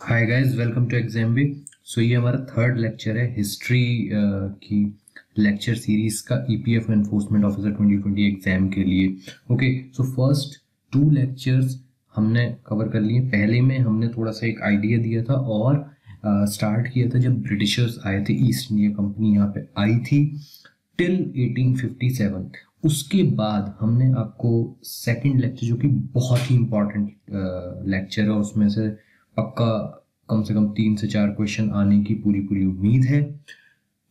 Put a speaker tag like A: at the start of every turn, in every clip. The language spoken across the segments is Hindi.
A: Hi guys welcome to exam B so ये हमारा थर्ड लेक्चर है हिस्ट्री की लेक्चर सीरीज़ का ईपीएफ एनफोर्समेंट ऑफिसर 2020 एग्ज़ाम के लिए। Okay so first two lectures हमने कवर कर लिए। पहले में हमने थोड़ा सा एक आइडिया दिया था और स्टार्ट uh, किया था जब ब्रिटिशर्स आए थे ईस्ट इंडिया कंपनी यहाँ पे आई थी टिल 1857 उसके बाद हमने आपको सेकंड लेक्चर जो कि बहुत ही इंपॉर्टेंट लेक्चर है उसमें से पक्का कम से कम तीन से चार क्वेश्चन आने की पूरी पूरी उम्मीद है।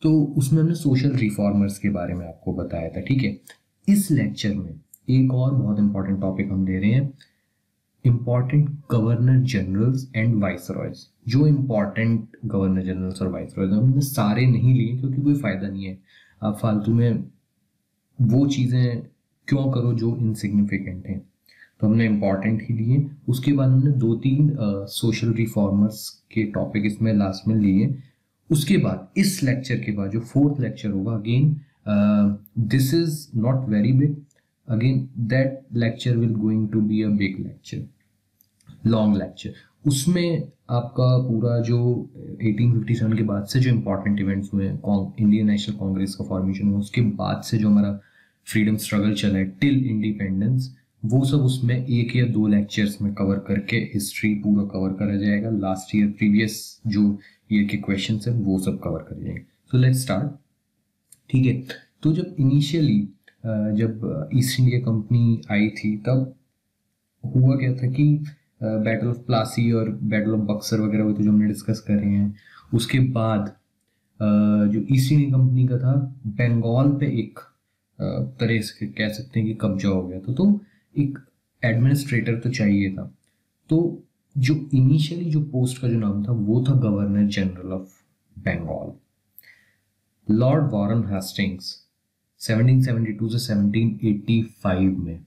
A: तो उसमें हमने सोशल रिफॉर्मर्स के बारे में आपको बताया था, ठीक है? इस लेक्चर में एक और बहुत इंपॉर्टेंट टॉपिक हम दे रहे हैं। Important governor generals and viceroys जो इंपॉर्टेंट गवर्नर जनरल्स और वाइस रॉयज हमने सारे नहीं लिए क्योंकि कोई फ़ायदा नहीं है। आप फालतू में वो चीज़ें क्यों करो जो इनसिग्निफिकेंट हैं? तो हमने इंपॉर्टेंट ही लिए। उसके बाद हमने दो तीन सोशल रिफॉर्मर्स के टॉपिक इसमें लास्ट में लिए। उसके बाद, इस लेक्चर के बाद, जो फोर्थ लेक्चर होगा again this is not very big again that lecture will going to be a big lecture long lecture उसमें आपका पूरा जो 1857 के बाद से जो इम्पोर्टेंट इवेंट्स हुए इंडियन नेशनल कांग्रेस का फॉर्मेशन हुआ, उसके बाद से जो हमारा फ्रीडम स्ट्रगल चला है टिल इंडिपेंडेंस वो सब उसमें एक या दो लेक्चर्स में कवर करके हिस्ट्री पूरा कवर करा जाएगा। लास्ट ईयर प्रीवियस जो ईयर के क्वेश्चन है, वो सब कवर कर जाएँगे। सो लेट्स स्टार्ट ठीक है? तो जब इनिशियली जब ईस्ट इंडिया कंपनी आई थी, तब हुआ क्या था कि बैटल ऑफ़ प्लासी और बैटल ऑफ़ बक्सर वगैरह हुए थे जो हमने डिस्कस कर रहे हैं, उसके बाद जो ईस्ट इंडिया कंपनी का था बंगाल पे एक तरह से कह सकते हैं कि कब्जा हो गया था। तो एक एडमिनिस्ट्रेटर तो चाहिए था। तो जो इनिशियली जो पोस्ट का जो नाम था वो था governor general of Bengal Lord Warren Hastings 1772 से 1785 में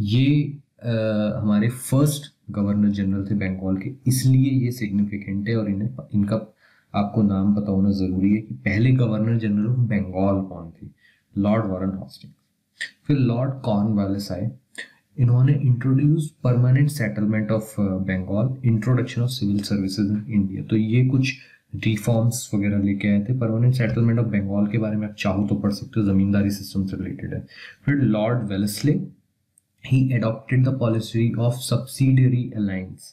A: ये आ, हमारे फ़र्स्ट गवर्नर जनरल थे बंगाल के इसलिए ये सिग्निफिकेंट है और इन्हें इनका आपको नाम पता होना ज़रूरी है कि पहले गवर्नर जनरल ऑफ़ बंगाल कौन थे? लॉर्ड वॉरन हॉस्टिंग्स फिर लॉर्ड कॉर्न कॉर्नवालिस आए। इन्होंने introduce permanent settlement of Bengal introduction of civil services in India तो ये कुछ रिफॉर्म्स वगैरह लेके आए थे परमानेंट सेटलमेंट ऑफ़ बंगाल के बारे में आप चाहो तो पढ़ सकते हो, जमींदारी सिस्टम से रिलेटेड है। फिर Lord Wellesley he adopted the policy of subsidiary alliance,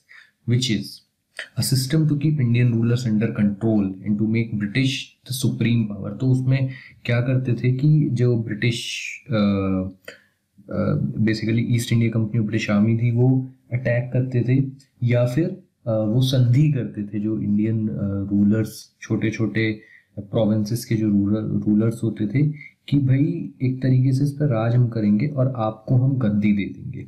A: which is a system to keep Indian rulers under control and to make British the supreme power. तो उसमें क्या करते थे कि जो British basically East India Company British army थी, वो अटैक करते थे, या फिर वो संधि करते थे जो इंडियन रूलर्स छोटे छोटे प्रोविंसेस के जो रूलर रूलर्स होते थे, कि भाई एक तरीके से इस पर राज हम करेंगे और आपको हम गद्दी दे देंगे।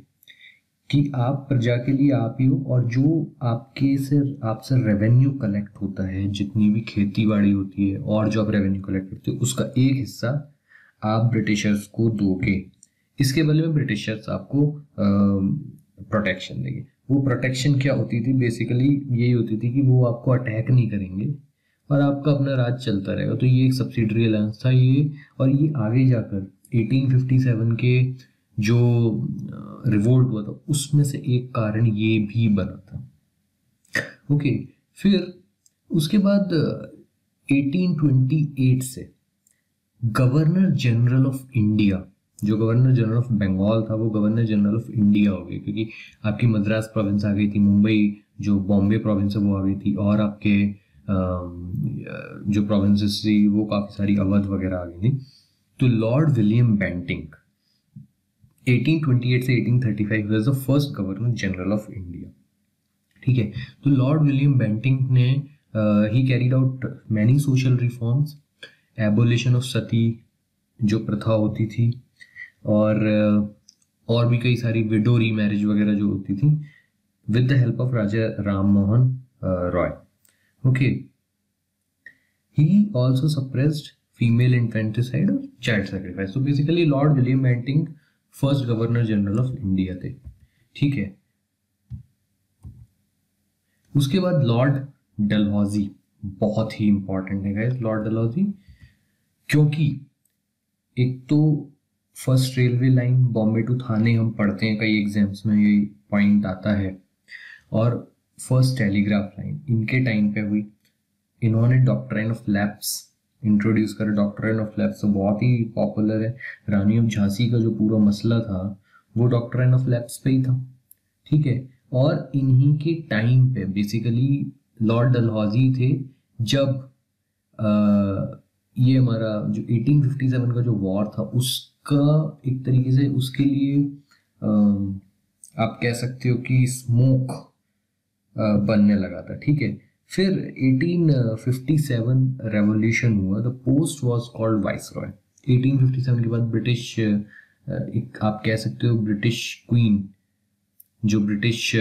A: कि आप प्रजा के लिए आप ही हो और जो आपके से आपसे रेवेन्यू कलेक्ट होता है, जितनी भी खेती बाड़ी होती है, और जो आप रेवेन्यू कलेक्ट करते हो, उसका एक हिस्सा आप ब्रिटिशर्स को दोगे। इसके बदले में ब्रिटिशर्स आपको प्रोटेक्शन देंगे। वो प्रोटेक्शन क्या होती थी? बेसिकली यही होती थी कि वो आपको अटैक नहीं करेंगे और आपका अपना राज चलता रहेगा। तो ये एक सब्सिडरी अलायंस था ये, और ये आगे जाकर 1857 के जो रिवोल्ट हुआ था, उसमें से एक कारण ये भी बना था। ओके फिर उसके बाद 1828 से गवर्नर जनरल ऑफ़ इंडिया जो गवर्नर जनरल ऑफ़ बंगाल था, वो गवर्नर जनरल ऑफ़ इंडिया हो गई क्योंकि आपकी मद्रास प्रोविंस आ गई थी, मुंबई, जो बॉम्बे प्रोविंस है, वो आ गई थी, और आपके जो प्रोविंसेस थी, वो काफ़ी सारी अवध वगैरह आ गई थी। तो लॉर्ड विलियम बेंटिंग 1828 से 1835 was the first governor general of India ठीक है तो लॉर्ड विलियम बैंटिंग ने ही carried out many social reforms abolition of sati, जो प्रथा होती थी और और भी कई सारी विडो री मैरिज वगैरह जो होती थी with the help of Raja Ram Mohan Roy. Okay he also suppressed female infanticide और चाइल्ड सेक्रीफाइस तो basically Lord William Bentinck first governor general of India थे। ठीक है। उसके बाद लॉर्ड डलहौजी बहुत ही इंपॉर्टेंट है लॉर्ड डलहौजी क्योंकि एक तो first railway line Bombay to Thane हम पढ़ते हैं कई एग्ज़ाम्स में ये पॉइंट आता है। और फ़र्स्ट टेलीग्राफ लाइन इनके टाइम पे हुई। इन्होंने डॉक्ट्राइन ऑफ़ लैब्स इंट्रोड्यूस करा। डॉक्ट्राइन ऑफ़ लैब्स तो बहुत ही पॉपुलर है। रानी ऑफ़ झांसी का जो पूरा मसला था वो डॉक्ट्राइन ऑफ़ लैब्स पे ही था। ठीक है? और इन्हीं के टाइम पे बेसिकली लॉर्ड डलहौजी थे जब आ, ये हमारा जो 1857 का जो वॉर था उसका एक तरीके से उसके लिए आप कह सकते हो कि स्मोक बनने लगा था, ठीक है? फिर 1857 रेवोल्यूशन हुआ, the post was called viceroy 1857 के बाद ब्रिटिश एक आप कह सकते हो ब्रिटिश क्वीन, जो ब्रिटिश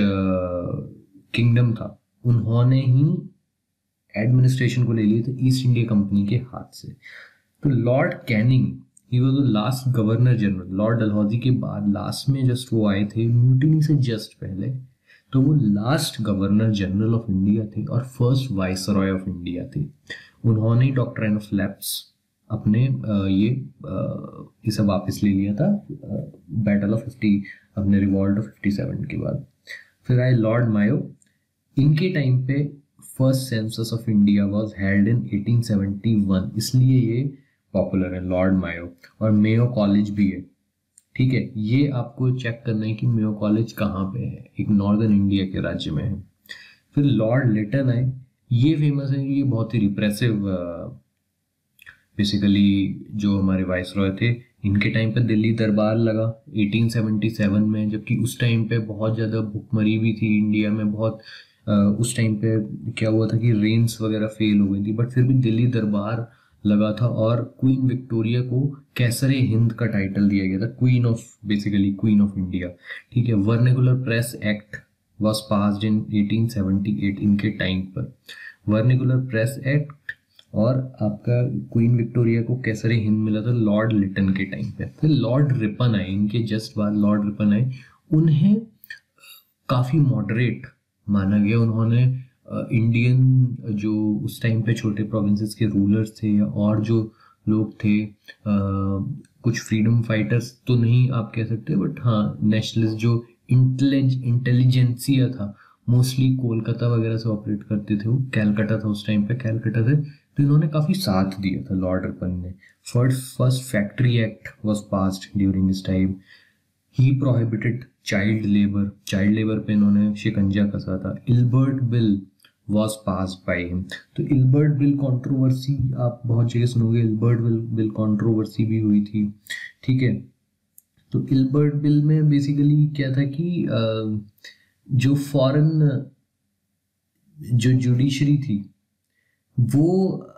A: किंगडम था, उन्होंने ही एडमिनिस्ट्रेशन को ले लिए थे ईस्ट इंडिया कंपनी के हाथ से। तो lord Canning he was the last governor general lord Dalhousie के बाद लास्ट में जस्ट वो आए थे म्यूटिनी से जस्ट पहले तो वो last governor general of India थे और first viceroy of India थे। उन्होंने डॉक्टर ऑफ़ लैब्स अपने ये इसे वापस ले लिया था बैटल ऑफ़ फिफ्टी अपने रिवॉल्ट ऑफ़ फिफ्टी सेवन के बाद। फिर आए लॉर्ड मायो इनके टाइम पे first census of India was held in 1871 इसलिए ये पॉपुलर है लॉर्ड मायो और मेयो कॉलेज भी है. ठीक है ये आपको चेक करना है कि मेयो कॉलेज कहाँ पे है? एक नॉर्दर्न इंडिया के राज्य में है. फिर लॉर्ड लिटन आए ये फ़ेमस है ये बहुत ही रिप्रेसिव बेसिकली जो हमारे वाइस रॉय थे इनके टाइम पे दिल्ली दरबार लगा. 1877 में जबकि उस टाइम पे बहुत ज़्यादा भुखमरी भी थी इंडिया में बहुत आ, उस टाइम पे क्या हुआ था कि रेंस वगैरह फेल हो गई थी. बट फिर भी दिल्ली दरबार लगा था और क्वीन विक्टोरिया को कैसरे हिंद का टाइटल दिया गया था queen of basically queen of India ठीक है? Vernacular press act was pass in 1878 इनके टाइम पर। वर्निकुलर प्रेस एक्ट और आपका क्वीन विक्टोरिया को कैसरे हिंद मिला था लॉर्ड लिटन के टाइम पे फिर लॉर्ड रिपन आए, इनके जस्ट बाद लॉर्ड रिपन आए, उन्हें काफ़ी मॉडरेट माना गया उन्होंने इंडियन जो उस टाइम पे छोटे प्रोविंसेस के रूलर्स थे और जो लोग थे कुछ फ्रीडम फाइटर्स तो नहीं आप कह सकते बट हाँ नेशनलिस्ट जो इंटेलिजेंसिया था मोस्टली कोलकाता वगैरह से ऑपरेट करते थे वो, कैलकाटा था उस टाइम पे, कैलकाटा से तो इन्होंने काफ़ी साथ दिया था लॉर्ड रपन ने। First first factory act was passed during इस टाइम ही prohibited child labour child labour पे इन्होंने शिकंजा कसा था। Ilbert bill was pass by him तो इल्बर्ट बिल कंट्रोवर्सी आप बहुत जगह सुनोगे इल्बर्ट बिल बिल कंट्रोवर्सी भी हुई थी। ठीक है? तो इल्बर्ट बिल में बेसिकली क्या था कि जो फॉरेन जो जुडिशरी थी, वो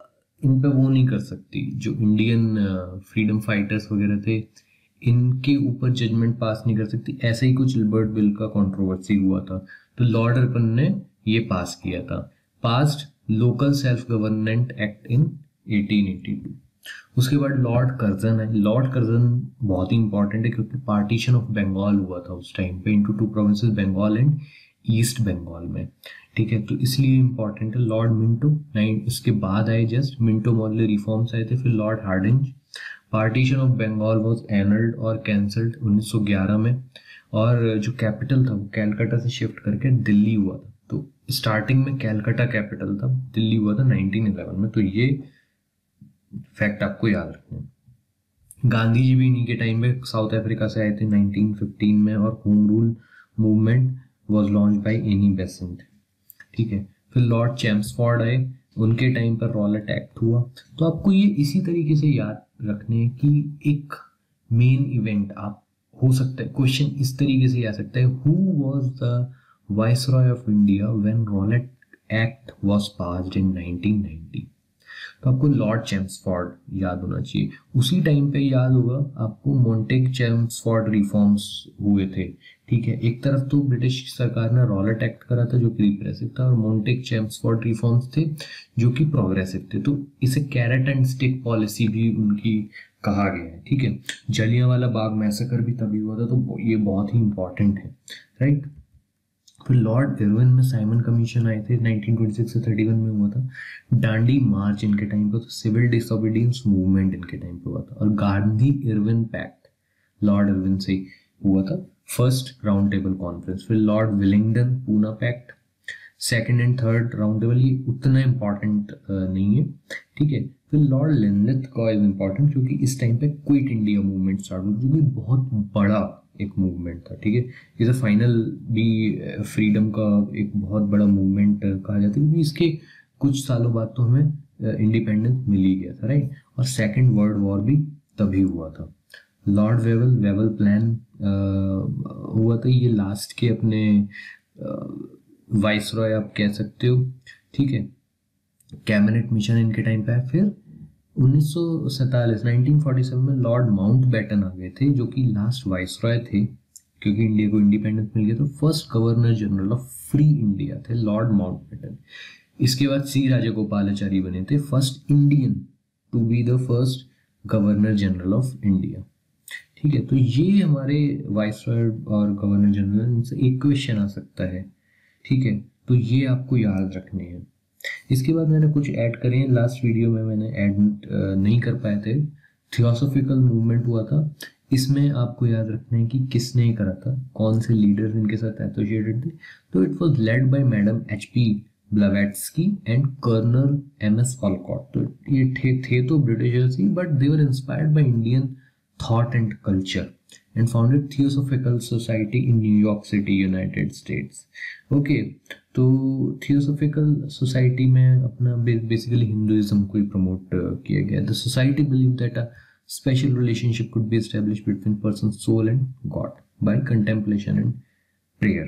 A: इन पे वो नहीं कर सकती। जो इंडियन फ्रीडम फाइटर्स वगैरह थे, इनके ऊपर जजमेंट पास नहीं कर सकती। ऐसे ही कुछ इल्बर्ट बिल का कंट्रोवर्सी हुआ था। तो लॉर्ड अर्पन ने ये पास किया था। Passed local self government act in 1882 उसके बाद लॉर्ड कर्जन है। लॉर्ड कर्जन बहुत ही इंपॉर्टेंट है क्योंकि पार्टीशन ऑफ़ बंगाल हुआ था उस टाइम पे into two provinces Bengal and East Bengal में। ठीक है तो इसलिए इंपॉर्टेंट है लॉर्ड मिंटो। नाइन उसके बाद आए जस्ट मिंटो मॉडल रिफॉर्म्स आए थे, फिर lord Hardinge. Partition of Bengal was annulled और कैंसल्ड 1911 में। और जो कैपिटल था वो कैलकाटा से शिफ्ट करके दिल्ली हुआ था। तो स्टार्टिंग में कैलकाटा कैपिटल था, दिल्ली हुआ था 1911 में तो ये फैक्ट आपको याद रखना गांधी जी भी इन्हीं के टाइम में साउथ अफ्रीका से आए थे 1915 में और home rule movement was launch by Annie Besant ठीक है, फिर लॉर्ड चैम्सफोर्ड आए, उनके टाइम पर रॉलेट एक्ट हुआ। तो आपको ये इसी तरीके से याद रखने कि एक मेन इवेंट आप, हो सकता है क्वेश्चन इस तरीके से आ सकता है who was the viceroy of India when Rowlatt act was passed in 1990 तो आपको लॉर्ड चैम्सफोर्ड याद होना चाहिए। उसी टाइम पे याद होगा, आपको मोन्टेक चैम्सफोर्ड रिफॉर्म्स हुए थे। ठीक है? एक तरफ़ तो ब्रिटिश सरकार ने रॉलेट एक्ट करा था, जो कि रिप्रेसिव था, और मोन्टेक चैम्सफोर्ड रिफॉर्म्स थे, जो कि प्रोग्रेसिव थे। तो इसे कैरेट एंड स्टिक पॉलिसी भी उनकी कहा गया है। ठीक है? जलिया वाला बाग मैसेकर भी तभी हुआ था तो ये बहुत ही इंपॉर्टेंट है। राइट फिर लॉर्ड इरविन में साइमन कमीशन आए थे 1926 से 31 में हुआ था। डांडी मार्च इनके टाइम पे तो सिविल डिसोबीडियंस मूवमेंट इनके टाइम पे हुआ था और Gandhi Irwin pact, lord Irwin से हुआ था। फ़र्स्ट राउंड टेबल कॉन्फ्रेंस, फिर lord Willingdon Poona pact, second and third round table, ये उतना इंपॉर्टेंट नहीं है, ठीक है? फिर लॉर्ड लेनलिथ का इज़ इंपॉर्टेंट क्योंकि इस टाइम पे क्विट इंडिया मूवमेंट स्टार्ट हुआ, जो कि बहुत बड़ा एक मूवमेंट था, ठीक है? इसे फाइनल भी फ्रीडम का एक बहुत बड़ा मूवमेंट कहा जाता है, क्योंकि इसके कुछ सालों बाद तो हमें इंडिपेंडेंस मिल ही गया था राइट और सेकेंड वर्ल्ड वॉर भी तभी हुआ था। लॉर्ड वेवल वेवल प्लान हुआ था, ये लास्ट के अपने वाइस रॉय आप कह सकते हो, ठीक है? कैबिनेट मिशन इनके टाइम पे है फिर उन्नीस सौ सैतालीस, नाइनटीन फोर्टी सेवन में लॉर्ड माउंट बैटन आ गए थे, जो कि लास्ट वाइस रॉय थे, क्योंकि इंडिया को इंडिपेंडेंस मिल गया तो first governor general of free India थे लॉर्ड माउंट बैटन इसके बाद सी राजागोपालाचारी बने थे, first Indian to be the first governor general of India ठीक है तो ये हमारे वाइस रॉय और गवर्नर जनरल, इनसे एक क्वेश्चन आ सकता है। ठीक है तो ये आपको याद रखने हैं। इसके बाद मैंने कुछ ऐड करे हैं। लास्ट वीडियो में मैंने ऐड नहीं कर पाए थे। थियोसोफिकल मूवमेंट हुआ था। इसमें आपको याद रखना है कि किसने करा था? कौन से लीडर्स इनके साथ एसोसिएटेड थे? तो it was led by madam H P Blavatsky and colonel M S Olcott तो ये थे, थे तो Britishers he but they inspired by Indian thought and culture and founded Theosophical Society in New York City, United States. Okay, तो थियोसोफिकल सोसाइटी में अपना बेसिकली हिंदुइज्म को ही प्रमोट किया गया the society believe that a special relationship could be established between person's soul and God by contemplation and prayer.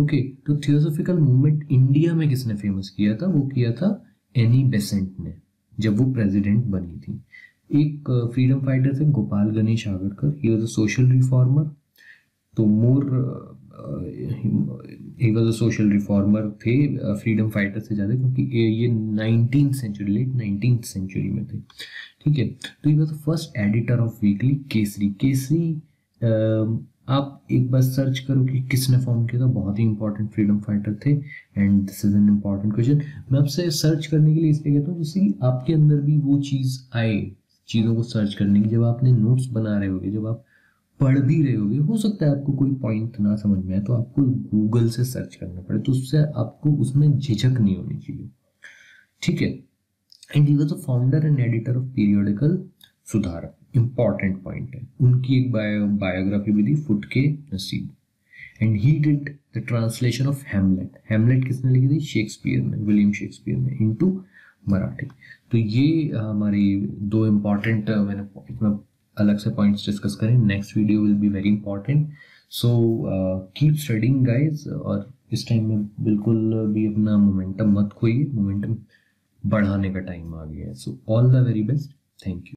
A: Okay तो थियोसोफिकल मूवमेंट इंडिया में किसने फ़ेमस किया था वो किया था एनी बेसेंट ने जब वो प्रेसिडेंट बनी थी एक फ्रीडम फाइटर थे, Gopal Ganesh Agarkar he was a social reformer तो more he was a social reformer थे फ्रीडम फाइटर से ज़्यादा, क्योंकि ये nineteen century late nineteen century में थे। ठीक है तो he was the first editor of weekly Kesari Kesari आप एक बार सर्च करो कि किसने फॉर्म किया था, बहुत ही इंपॉर्टेंट फ्रीडम फाइटर थे and this is an important question मैं आपसे सर्च करने के लिए इसलिए कहता हूँ जिससे आपके अंदर भी वो चीज़ आए चीज़ों को सर्च करने की, जब आपने नोट्स बना रहे होगे, जब आप पढ़ भी रहे होगे, हो सकता है आपको कोई पॉइंट ना समझ में आए तो आपको गूगल से सर्च करना पड़े तो उससे आपको उसमें झिझक नहीं होनी चाहिए। ठीक है? And he was a founder and editor of periodical Sudharak important point है। उनकी एक बायो बायोग्राफी भी थी फुट के नसीब and he did the translation of Hamlet Hamlet किसने लिखी थी? शेक्सपियर ने विलियम शेक्सपियर ने इनटू मराठी। तो ये हमारी दो इंपॉर्टेंट मैंने इतना अलग से पॉइंट्स डिस्कस करें। Next video will be very important so keep studying guys और इस टाइम में बिल्कुल भी अपना मोमेंटम मत खोइए। मोमेंटम बढ़ाने का टाइम आ गया है। So all the very best thank you